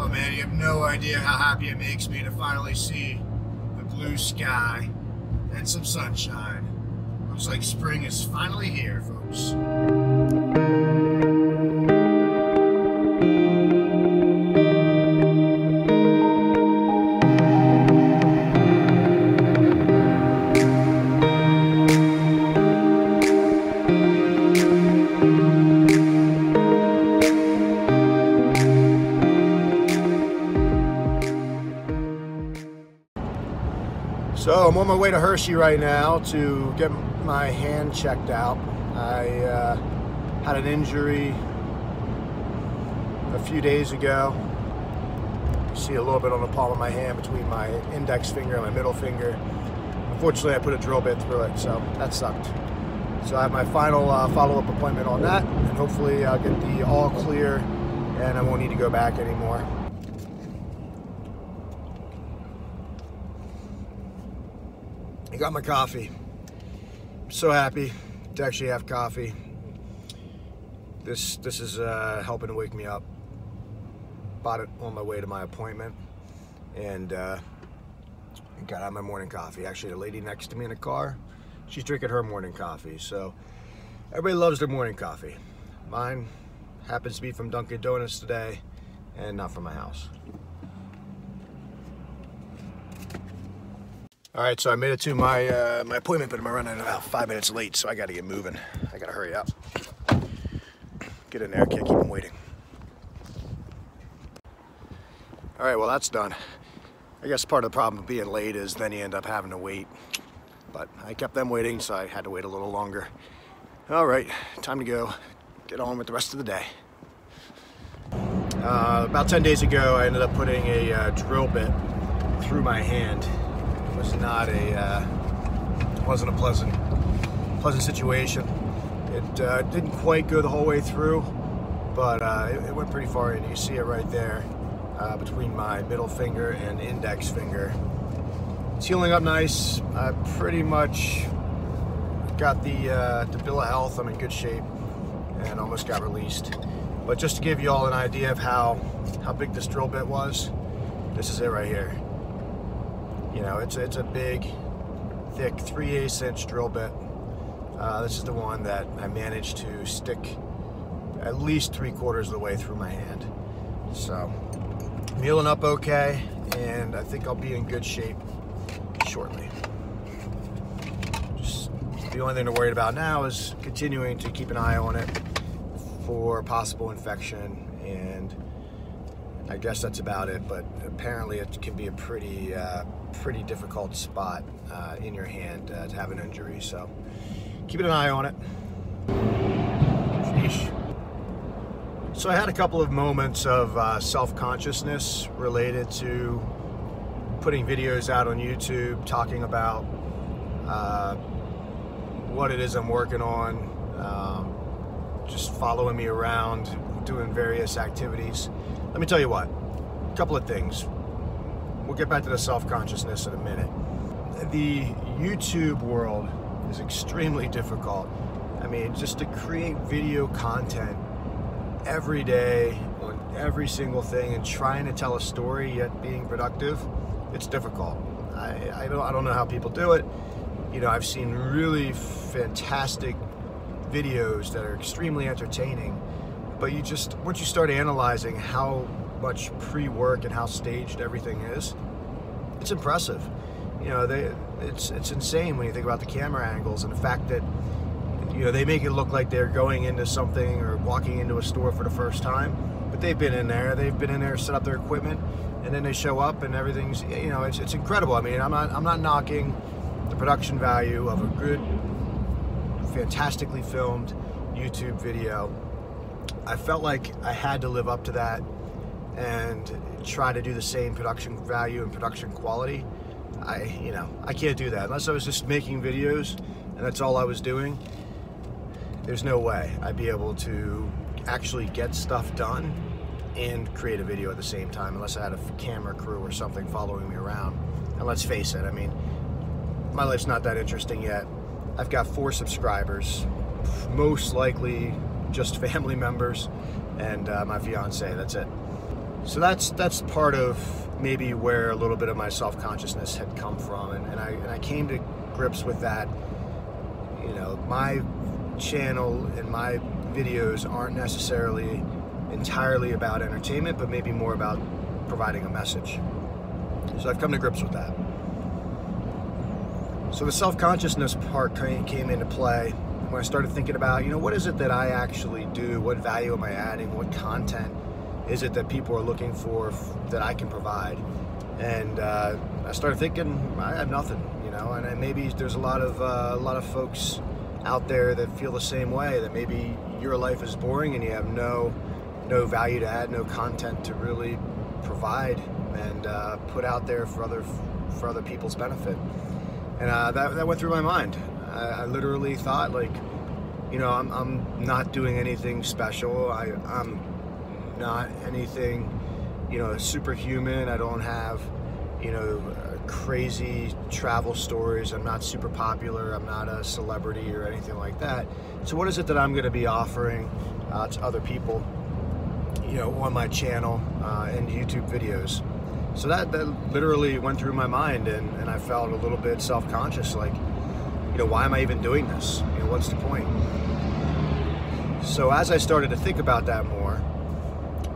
Oh man, you have no idea how happy it makes me to finally see the blue sky and some sunshine. Looks like spring is finally here, folks. Hershey right now to get my hand checked out. I uh, had an injury a few days ago. You see a little bit on the palm of my hand between my index finger and my middle finger. Unfortunately, I put a drill bit through it, so that sucked. So I have my final uh, follow-up appointment on that, and hopefully I'll get the all clear and I won't need to go back anymore. I got my coffee. I'm so happy to actually have coffee. This this is uh, helping to wake me up. Bought it on my way to my appointment, and uh, got out my morning coffee. Actually, a lady next to me in the car, she's drinking her morning coffee. So everybody loves their morning coffee. Mine happens to be from Dunkin' Donuts today, and not from my house. All right, so I made it to my uh, my appointment, but I'm running about five minutes late, so I got to get moving. I got to hurry up. Get in there, can't keep them waiting. All right, well that's done. I guess part of the problem of being late is then you end up having to wait. But I kept them waiting, so I had to wait a little longer. All right, time to go. Get on with the rest of the day. Uh, about 10 days ago, I ended up putting a uh, drill bit through my hand was not a uh, wasn't a pleasant pleasant situation. It uh, didn't quite go the whole way through, but uh, it, it, went pretty far in. You see it right there uh, between my middle finger and index finger. It's healing up nice. I pretty much got the uh, the bill of health. I'm in good shape and almost got released. But just to give you all an idea of how how big this drill bit was, this is it right here. You know, it's it's a big, thick 3 8 inch drill bit. Uh, this is the one that I managed to stick at least three quarters of the way through my hand. So, I'm healing up okay, and I think I'll be in good shape shortly. Just the only thing to worry about now is continuing to keep an eye on it for possible infection and I guess that's about it, but apparently it can be a pretty, uh, pretty difficult spot uh, in your hand uh, to have an injury. So keep an eye on it. Sheesh. So I had a couple of moments of uh, self-consciousness related to putting videos out on YouTube, talking about uh, what it is I'm working on, um, just following me around, doing various activities. Let me tell you what, a couple of things. We'll get back to the self-consciousness in a minute. The YouTube world is extremely difficult. I mean, just to create video content every day on every single thing and trying to tell a story yet being productive, it's difficult. I, I, don't, I don't know how people do it. You know, I've seen really fantastic videos that are extremely entertaining but you just, once you start analyzing how much pre-work and how staged everything is, it's impressive. You know, they, it's, it's insane when you think about the camera angles and the fact that, you know, they make it look like they're going into something or walking into a store for the first time, but they've been in there, they've been in there, set up their equipment, and then they show up and everything's, you know, it's, it's incredible. I mean, I'm not, I'm not knocking the production value of a good, fantastically filmed YouTube video I felt like I had to live up to that and try to do the same production value and production quality. I, you know, I can't do that unless I was just making videos and that's all I was doing. There's no way I'd be able to actually get stuff done and create a video at the same time unless I had a camera crew or something following me around. And let's face it, I mean, my life's not that interesting yet. I've got four subscribers. Most likely just family members and uh, my fiance. That's it. So that's that's part of maybe where a little bit of my self-consciousness had come from, and, and I and I came to grips with that. You know, my channel and my videos aren't necessarily entirely about entertainment, but maybe more about providing a message. So I've come to grips with that. So the self-consciousness part came into play when I started thinking about, you know, what is it that I actually do? What value am I adding? What content is it that people are looking for that I can provide? And uh, I started thinking, I have nothing, you know, and maybe there's a lot of uh, a lot of folks out there that feel the same way. That maybe your life is boring and you have no no value to add, no content to really provide and uh, put out there for other for other people's benefit. And uh, that, that went through my mind. I, I, literally thought like, you know, I'm, I'm not doing anything special. I, I'm not anything, you know, superhuman. I don't have, you know, crazy travel stories. I'm not super popular. I'm not a celebrity or anything like that. So what is it that I'm going to be offering uh, to other people? you know, on my channel uh, and YouTube videos. So that, that literally went through my mind and, and I felt a little bit self-conscious, like, you know, why am I even doing this? You know, what's the point? So as I started to think about that more,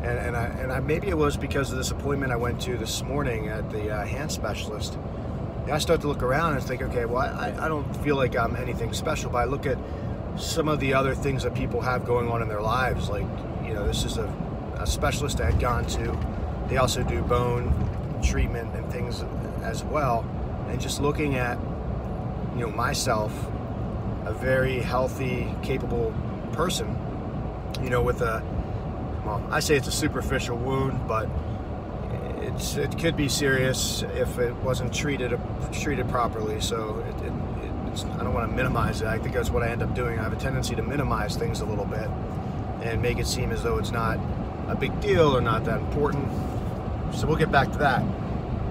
and, and, I, and I, maybe it was because of this appointment I went to this morning at the uh, hand specialist, I start to look around and think, okay, well, I, I don't feel like I'm anything special, but I look at some of the other things that people have going on in their lives, like, you know, this is a a specialist I had gone to. They also do bone treatment and things as well. And just looking at, you know, myself, a very healthy, capable person, you know, with a, well, I say it's a superficial wound, but it's it could be serious if it wasn't treated treated properly. So it, it, I don't want to minimize it. I think that's what I end up doing. I have a tendency to minimize things a little bit and make it seem as though it's not a big deal or not that important. So we'll get back to that.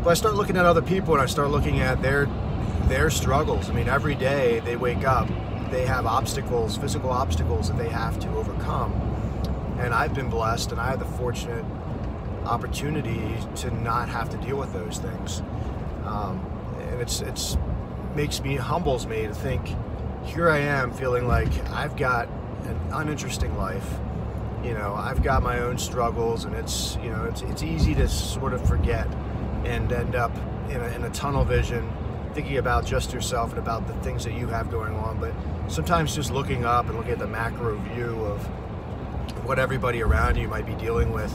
But I start looking at other people and I start looking at their their struggles. I mean, every day they wake up, they have obstacles, physical obstacles that they have to overcome. And I've been blessed and I have the fortunate opportunity to not have to deal with those things. Um, and it's it's makes me humbles me to think here I am feeling like I've got an uninteresting life you know, I've got my own struggles, and it's you know, it's it's easy to sort of forget and end up in a, in a tunnel vision, thinking about just yourself and about the things that you have going on. But sometimes just looking up and looking at the macro view of what everybody around you might be dealing with,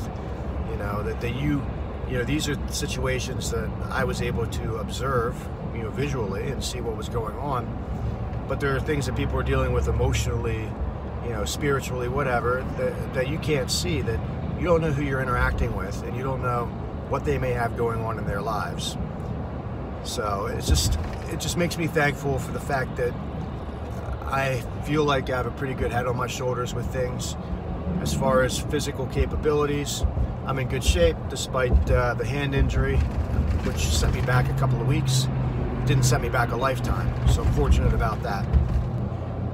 you know, that, that you, you know, these are situations that I was able to observe, you know, visually and see what was going on. But there are things that people are dealing with emotionally you know, spiritually, whatever, that, that you can't see, that you don't know who you're interacting with, and you don't know what they may have going on in their lives. So it's just, it just makes me thankful for the fact that I feel like I have a pretty good head on my shoulders with things. As far as physical capabilities, I'm in good shape despite uh, the hand injury, which sent me back a couple of weeks. It didn't set me back a lifetime, so I'm fortunate about that.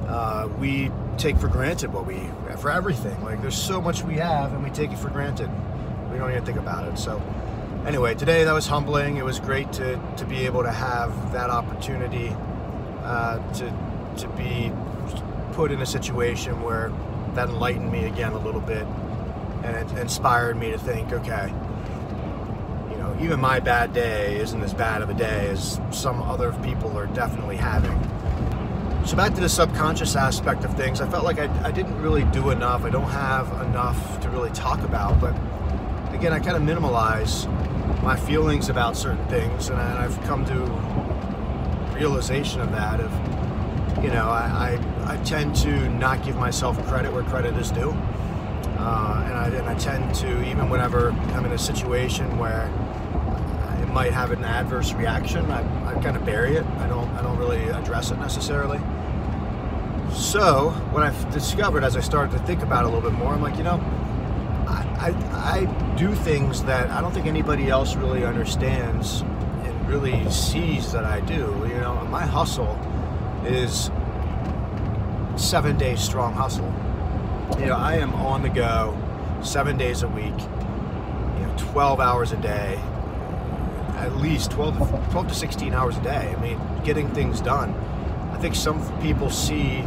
Uh, we take for granted what we for everything. Like there's so much we have and we take it for granted. We don't even think about it. So anyway, today that was humbling. It was great to to be able to have that opportunity uh, to to be put in a situation where that enlightened me again a little bit and it inspired me to think, okay, you know, even my bad day isn't as bad of a day as some other people are definitely having. So back to the subconscious aspect of things, I felt like I, I didn't really do enough. I don't have enough to really talk about, but again, I kind of minimalize my feelings about certain things, and, I, have come to realization of that. Of you know, I, I, I tend to not give myself credit where credit is due, uh, and I and I tend to even whenever I'm in a situation where it might have an adverse reaction, I, I kind of bury it. I don't I don't really address it necessarily. So what I've discovered as I started to think about it a little bit more, I'm like, you know, I, I, do things that I don't think anybody else really understands and really sees that I do. You know, my hustle is seven days strong hustle. You know, I am on the go seven days a week, you know, 12 hours a day, at least 12, 12 to 16 hours a day. I mean, getting things done. I think some people see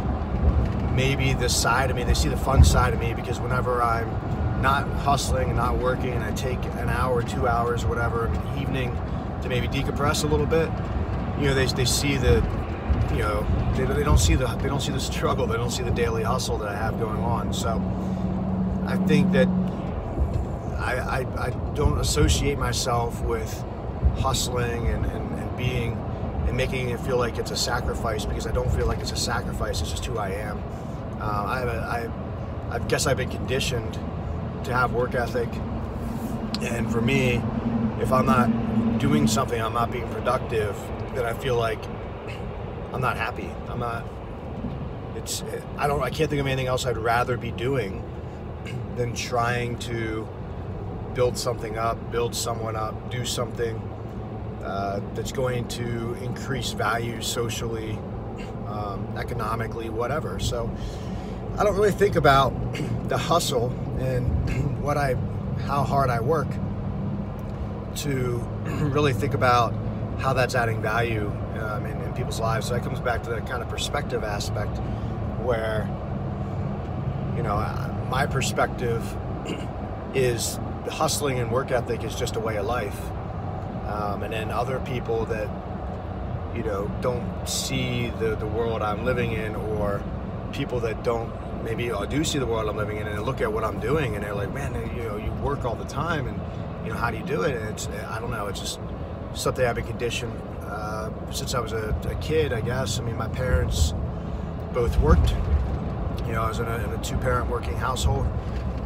maybe the side of me, they see the fun side of me because whenever I'm not hustling and not working and I take an hour, two hours, or whatever, in the evening to maybe decompress a little bit, you know, they, they see the, you know, they, they don't see the they don't see the struggle, they don't see the daily hustle that I have going on. So I think that I, I, I don't associate myself with hustling and, and, and being and making it feel like it's a sacrifice because I don't feel like it's a sacrifice. It's just who I am. Uh, I, I, I guess I've been conditioned to have work ethic, and for me, if I'm not doing something, I'm not being productive, then I feel like I'm not happy. I'm not. It's I don't I can't think of anything else I'd rather be doing than trying to build something up, build someone up, do something uh, that's going to increase value socially, um, economically, whatever. So I don't really think about the hustle and what I, how hard I work to really think about how that's adding value um, in, in people's lives. So that comes back to that kind of perspective aspect where, you know, my perspective is the hustling and work ethic is just a way of life. Um, and then other people that, you know, don't see the, the world I'm living in or people that don't maybe I do see the world I'm living in and look at what I'm doing and they're like, man, you know, you work all the time and, you know, how do you do it? And it's, I don't know, it's just something I've been conditioned uh, since I was a, a, kid, I guess. I mean, my parents both worked. You know, I was in a, a two-parent working household.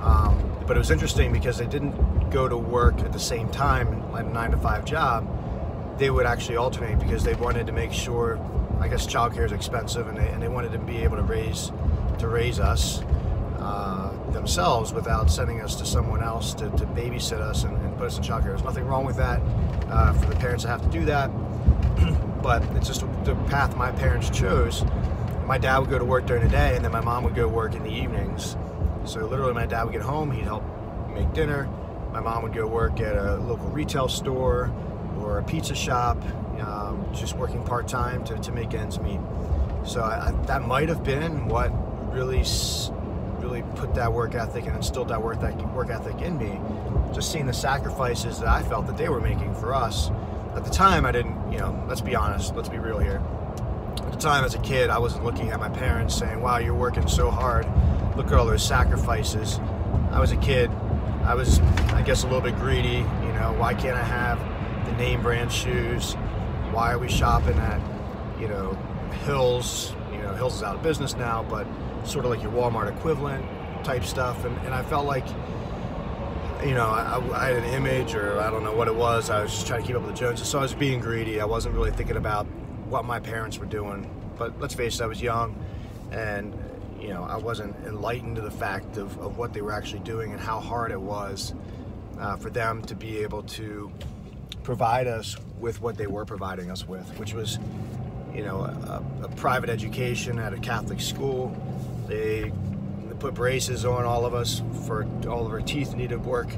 Um, but it was interesting because they didn't go to work at the same time, like a nine to five job. They would actually alternate because they wanted to make sure, I guess childcare is expensive and they, and they wanted to be able to raise, to raise us uh, themselves without sending us to someone else to, to babysit us and, and, put us in childcare. There's nothing wrong with that uh, for the parents to have to do that, but it's just the path my parents chose. My dad would go to work during the day and then my mom would go work in the evenings. So literally, my dad would get home, he'd help make dinner. My mom would go work at a local retail store or a pizza shop, um, just working part time to, to make ends meet. So I, that might have been what really, really put that work ethic and instilled that work, that work ethic in me. Just seeing the sacrifices that I felt that they were making for us. At the time, I didn't, you know, let's be honest, let's be real here. At the time, as a kid, I wasn't looking at my parents saying, wow, you're working so hard look at all those sacrifices. I was a kid. I was, I guess, a little bit greedy. You know, why can't I have the name brand shoes? Why are we shopping at, you know, Hills? Know, Hills is out of business now, but sort of like your Walmart equivalent type stuff. And, and I felt like, you know, I, I, had an image or I don't know what it was. I was just trying to keep up with the Joneses. So I was being greedy. I wasn't really thinking about what my parents were doing. But let's face it, I was young and you know, I wasn't enlightened to the fact of, of what they were actually doing and how hard it was uh, for them to be able to provide us with what they were providing us with, which was, you know, a, a private education at a Catholic school. They, put braces on all of us for all of our teeth needed work.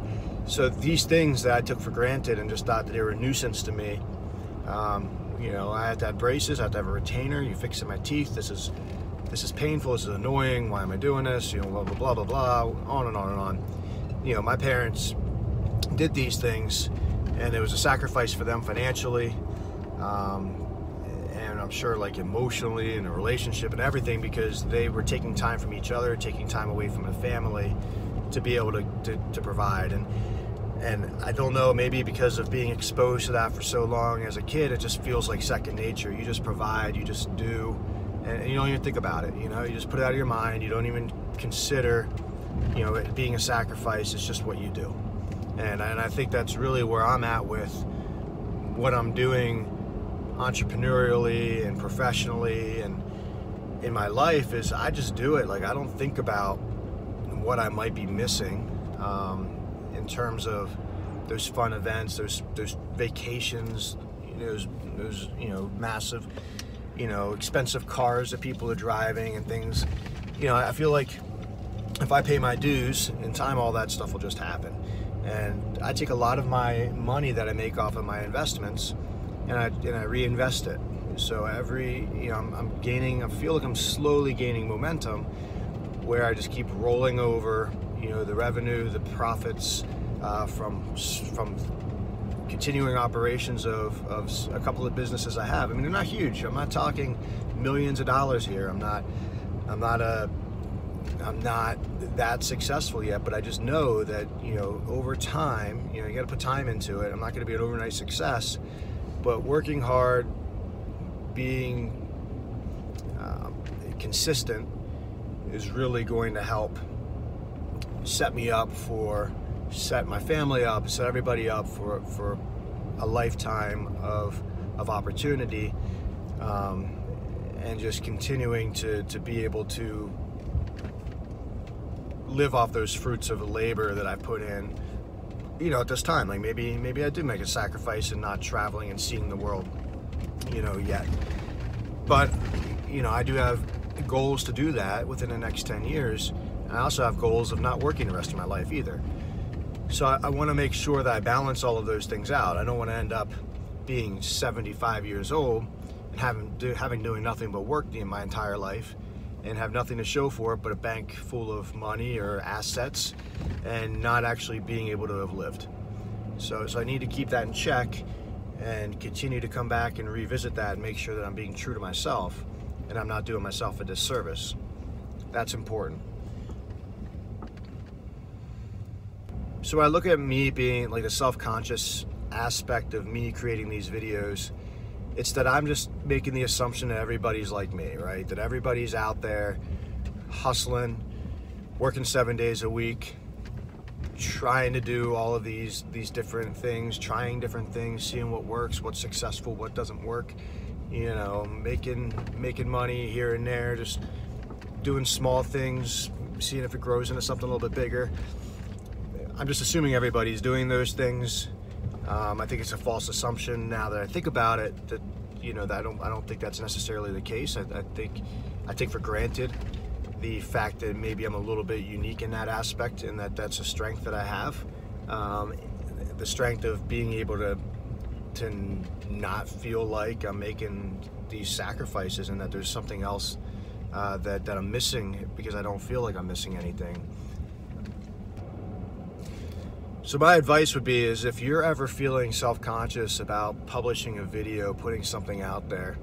So these things that I took for granted and just thought that they were a nuisance to me. Um, you know, I had to have braces, I had to have a retainer. You fix in my teeth. This is this is painful, this is annoying, why am I doing this? You know, blah, blah, blah, blah, blah, on and on and on. You know, my parents did these things and it was a sacrifice for them financially. Um, I'm sure like emotionally in a relationship and everything because they were taking time from each other, taking time away from the family to be able to, to, to provide. And, and I don't know, maybe because of being exposed to that for so long as a kid, it just feels like second nature. You just provide, you just do and you don't even think about it. You know, you just put it out of your mind. You don't even consider, you know, it being a sacrifice. It's just what you do, and and I think that's really where I'm at with what I'm doing entrepreneurially and professionally and in my life is I just do it. Like I don't think about what I might be missing um, in terms of those fun events, those those vacations, you know, those, those you know massive you know, expensive cars that people are driving and things. You know, I feel like if I pay my dues in time, all that stuff will just happen. And I take a lot of my money that I make off of my investments and I, and I reinvest it. So every, you know, I'm, I'm gaining, I feel like I'm slowly gaining momentum where I just keep rolling over, you know, the revenue, the profits uh, from, from continuing operations of, of a couple of businesses I have. I mean, they're not huge. I'm not talking millions of dollars here. I'm not, I'm not a, I'm not that successful yet, but I just know that, you know, over time, you know, you got to put time into it. I'm not going to be an overnight success, but working hard, being um, consistent is really going to help set me up for, set my family up, set everybody up for, for a lifetime of, of opportunity. Um, and just continuing to, to be able to live off those fruits of labor that I put in, you know, at this time. Like maybe maybe I did make a sacrifice in not traveling and seeing the world, you know, yet. But you know, I do have goals to do that within the next 10 years. And I also have goals of not working the rest of my life either. So I, I want to make sure that I balance all of those things out. I don't want to end up being 75 years old and having do, having doing nothing but work my entire life and have nothing to show for it but a bank full of money or assets and not actually being able to have lived. So, so I need to keep that in check and continue to come back and revisit that and make sure that I'm being true to myself and I'm not doing myself a disservice. That's important. So I look at me being like the self-conscious aspect of me creating these videos it's that I'm just making the assumption that everybody's like me, right? That everybody's out there hustling, working seven days a week, trying to do all of these these different things, trying different things, seeing what works, what's successful, what doesn't work. You know, making making money here and there, just doing small things, seeing if it grows into something a little bit bigger. I'm just assuming everybody's doing those things um, I think it's a false assumption now that I think about it that you know that I don't I don't think that's necessarily the case. I, I think I take for granted the fact that maybe I'm a little bit unique in that aspect and that that's a strength that I have. Um, the strength of being able to to not feel like I'm making these sacrifices and that there's something else uh, that, that I'm missing because I don't feel like I'm missing anything. So my advice would be is if you're ever feeling self-conscious about publishing a video, putting something out there,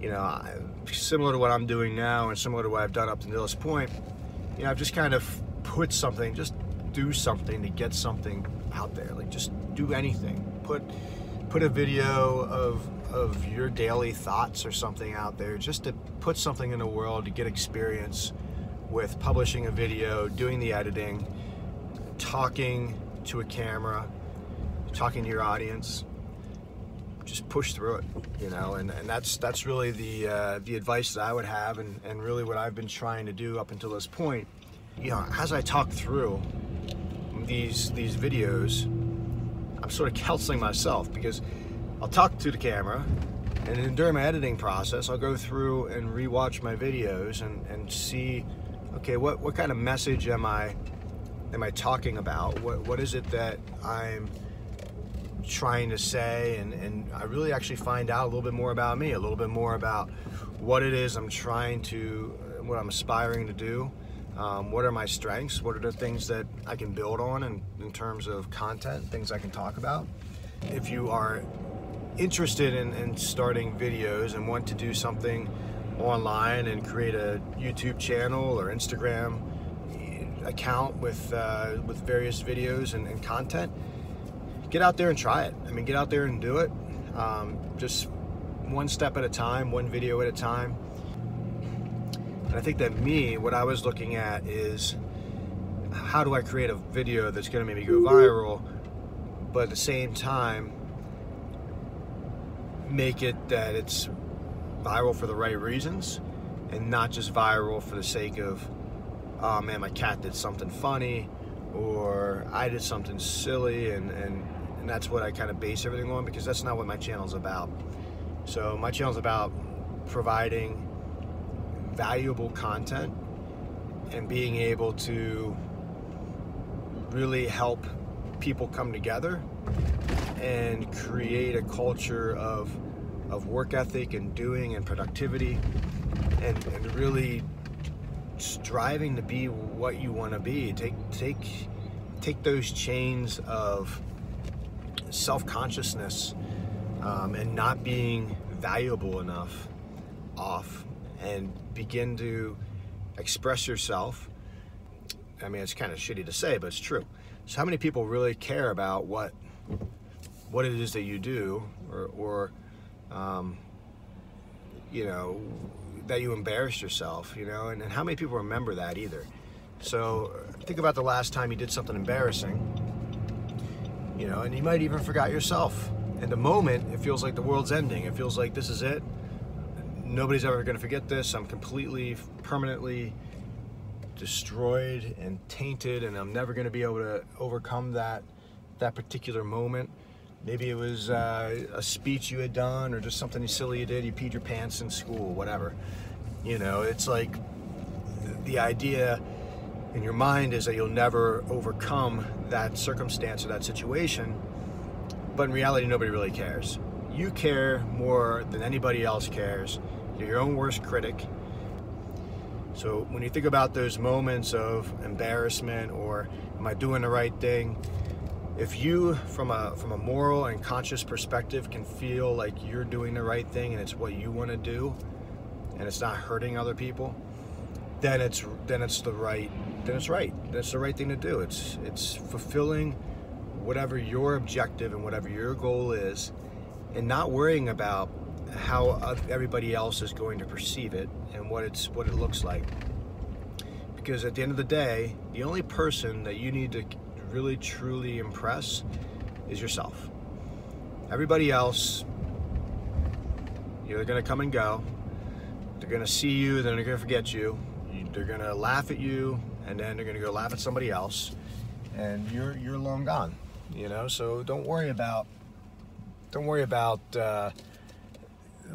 you know, similar to what I'm doing now and similar to what I've done up to this point, you know, I've just kind of put something, just do something to get something out there. Like just do anything. Put put a video of of your daily thoughts or something out there just to put something in the world to get experience with publishing a video, doing the editing, talking to a camera, talking to your audience, just push through it, you know, and, and that's that's really the uh, the advice that I would have and, and really what I've been trying to do up until this point. You know, as I talk through these these videos, I'm sort of counseling myself because I'll talk to the camera and then during my editing process, I'll go through and rewatch my videos and, and see, okay, what, what kind of message am I am I talking about? What, what is it that I'm trying to say? And, and I really actually find out a little bit more about me, a little bit more about what it is I'm trying to, what I'm aspiring to do. Um, what are my strengths? What are the things that I can build on in, in terms of content, things I can talk about? If you are interested in, in starting videos and want to do something online and create a YouTube channel or Instagram account with uh, with various videos and, and, content, get out there and try it. I mean, get out there and do it. Um, just one step at a time, one video at a time. And I think that me, what I was looking at is how do I create a video that's going to make me go viral, but at the same time make it that it's viral for the right reasons and not just viral for the sake of oh man, my cat did something funny, or I did something silly, and, and, and that's what I kind of base everything on because that's not what my channel's about. So my channel's about providing valuable content and being able to really help people come together and create a culture of of work ethic and doing and productivity and, and really striving to be what you want to be. Take take take those chains of self-consciousness um, and not being valuable enough off and begin to express yourself. I mean it's kind of shitty to say but it's true. So how many people really care about what what it is that you do or, or um, you know that you embarrassed yourself you know? And, and how many people remember that either? So uh, think about the last time you did something embarrassing you know and you might even forgot yourself. In the moment it feels like the world's ending. It feels like this is it. Nobody's ever going to forget this. I'm completely permanently destroyed and tainted and i'm never going to be able to overcome that that particular moment maybe it was uh, a speech you had done or just something silly you did. You peed your pants in school whatever. You know it's like the idea in your mind is that you'll never overcome that circumstance or that situation but in reality nobody really cares. You care more than anybody else cares. You're your own worst critic. So when you think about those moments of embarrassment or am i doing the right thing if you from a from a moral and conscious perspective can feel like you're doing the right thing and it's what you want to do and it's not hurting other people then it's then it's the right then it's right. That's the right thing to do. It's it's fulfilling whatever your objective and whatever your goal is and not worrying about how everybody else is going to perceive it and what it's what it looks like. Because at the end of the day the only person that you need to really truly impress is yourself. Everybody else, you're gonna come and go. They're gonna see you, then they're gonna forget you. They're gonna laugh at you, and then they're gonna go laugh at somebody else, and you're you're long gone. You know, so don't worry about don't worry about uh,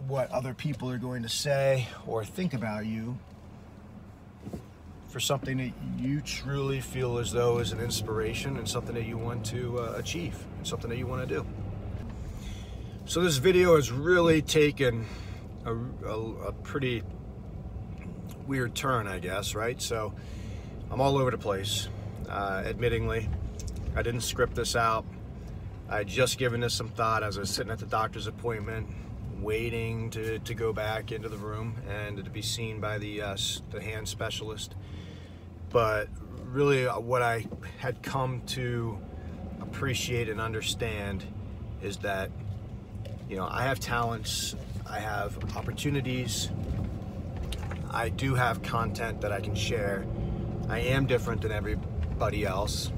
what other people are going to say or think about you for something that you truly feel as though is an inspiration and something that you want to uh, achieve and something that you want to do. So this video has really taken a, a, a pretty weird turn, I guess, right? So I'm all over the place, uh, admittingly. I didn't script this out. I had just given this some thought as I was sitting at the doctor's appointment, waiting to, to go back into the room and to be seen by the, uh, the hand specialist but really uh, what I had come to appreciate and understand is that you know I have talents I have opportunities I do have content that I can share. I am different than everybody else.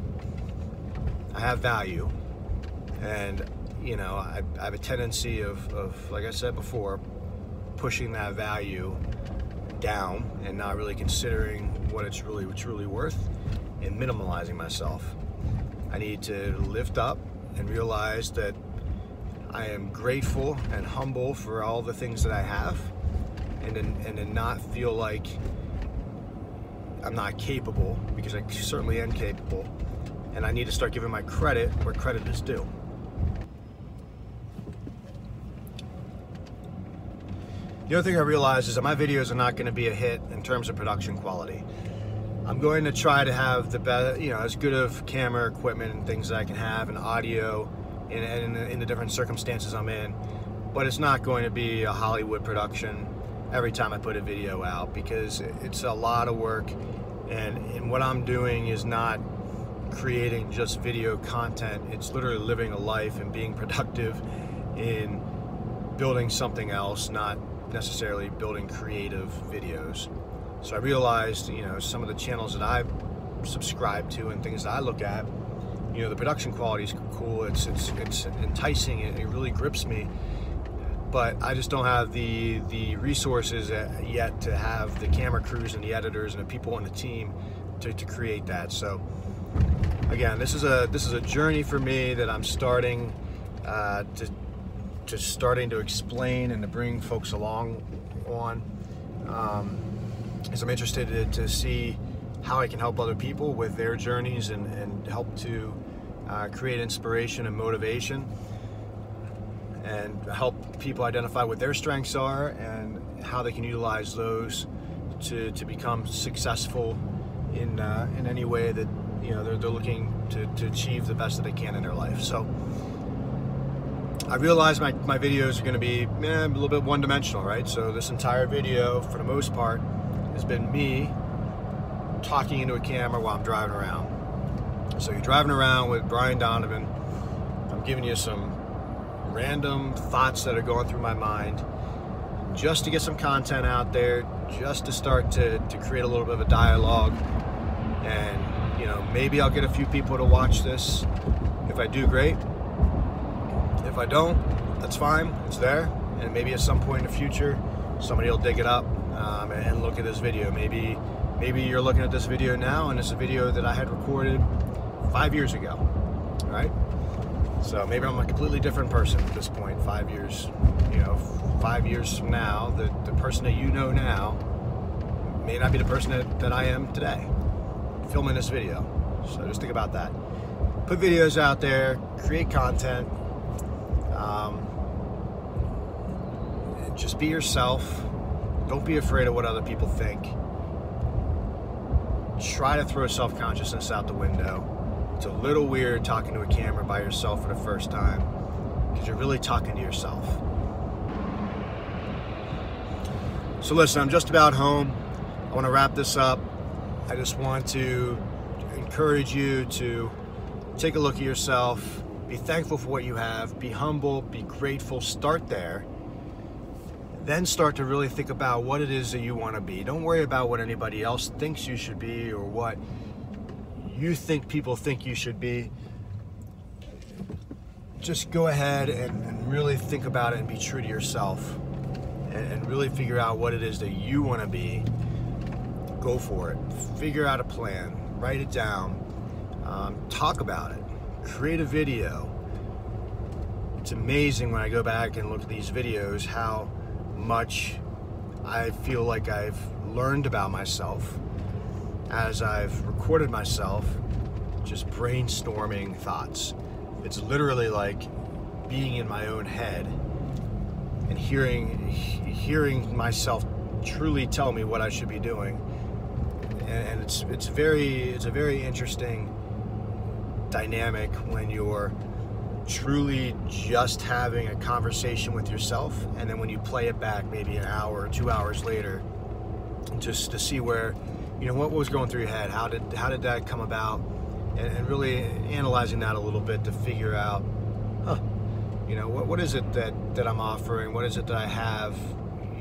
I have value. And you know I, I have a tendency of, of like I said before pushing that value down and not really considering what it's really truly worth and minimalizing myself. I need to lift up and realize that I am grateful and humble for all the things that I have and to, and to not feel like I'm not capable because I certainly am capable and I need to start giving my credit where credit is due. The other thing I realized is that my videos are not going to be a hit in terms of production quality. I'm going to try to have the best, you know, as good of camera equipment and things that I can have and audio in, in, in the different circumstances I'm in. But it's not going to be a Hollywood production every time I put a video out because it's a lot of work and, and what I'm doing is not creating just video content. It's literally living a life and being productive in building something else, not necessarily building creative videos. So I realized, you know, some of the channels that I subscribe to and things that I look at, you know, the production quality is cool. It's it's it's enticing. It, it really grips me. But I just don't have the the resources yet to have the camera crews and the editors and the people on the team to, to create that. So again, this is a this is a journey for me that I'm starting uh, to just starting to explain and to bring folks along on. Um, because I'm interested to, to, see how I can help other people with their journeys and, and help to uh, create inspiration and motivation, and help people identify what their strengths are and how they can utilize those to, to become successful in uh, in any way that you know they're, they're looking to, to achieve the best that they can in their life. So I realize my, my videos are going to be eh, a little bit one-dimensional, right? So this entire video, for the most part, has been me talking into a camera while I'm driving around. So you're driving around with Bryan Donovan. I'm giving you some random thoughts that are going through my mind just to get some content out there, just to start to, to create a little bit of a dialogue. And, you know, maybe I'll get a few people to watch this. If I do, great. If I don't, that's fine. It's there. And maybe at some point in the future, somebody will dig it up um, and look at this video. Maybe, maybe you're looking at this video now and it's a video that I had recorded five years ago, right? So maybe I'm a completely different person at this point. five years, you know, five years from now, the, the person that you know now may not be the person that, that I am today, filming this video. So just think about that. Put videos out there, create content, um, just be yourself. Don't be afraid of what other people think. Try to throw self-consciousness out the window. It's a little weird talking to a camera by yourself for the first time because you're really talking to yourself. So listen, I'm just about home. I want to wrap this up. I just want to encourage you to take a look at yourself, be thankful for what you have, be humble, be grateful, start there. Then start to really think about what it is that you want to be. Don't worry about what anybody else thinks you should be or what you think people think you should be. Just go ahead and, and really think about it and be true to yourself and, and really figure out what it is that you want to be, go for it. Figure out a plan, write it down, um, talk about it, create a video. It's amazing when I go back and look at these videos how much I feel like I've learned about myself as I've recorded myself just brainstorming thoughts. It's literally like being in my own head and hearing hearing myself truly tell me what I should be doing. And, it's it's very it's a very interesting dynamic when you're truly just having a conversation with yourself and then when you play it back maybe an hour or two hours later just to see where you know what was going through your head how did how did that come about and, and really analyzing that a little bit to figure out huh you know, what, what is it that, that I'm offering? What is it that I have,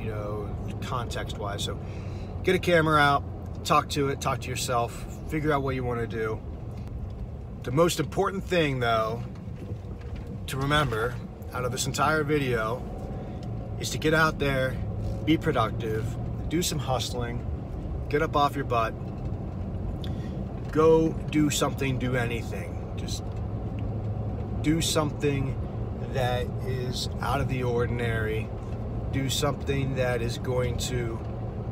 you know, context wise? So get a camera out, talk to it, talk to yourself, figure out what you want to do. The most important thing though, to remember out of this entire video is to get out there, be productive, do some hustling, get up off your butt, go do something, do anything. Just do something that is out of the ordinary, do something that is going to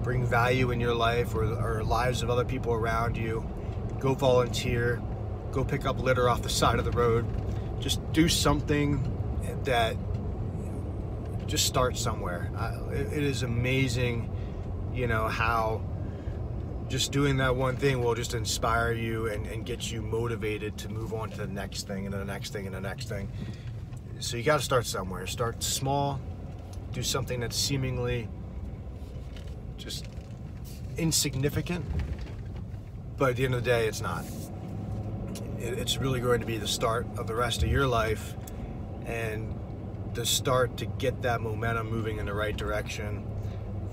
bring value in your life or, or lives of other people around you. Go volunteer, go pick up litter off the side of the road. Just do something that just start somewhere. it is amazing, you know, how just doing that one thing will just inspire you and, and get you motivated to move on to the next thing and the next thing and the next thing. So you got to start somewhere. Start small, do something that's seemingly just insignificant, but at the end of the day, it's not. It's really going to be the start of the rest of your life and the start to get that momentum moving in the right direction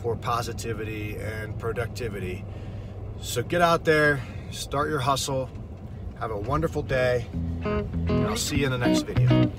for positivity and productivity. So get out there, start your hustle, have a wonderful day, and I'll see you in the next video.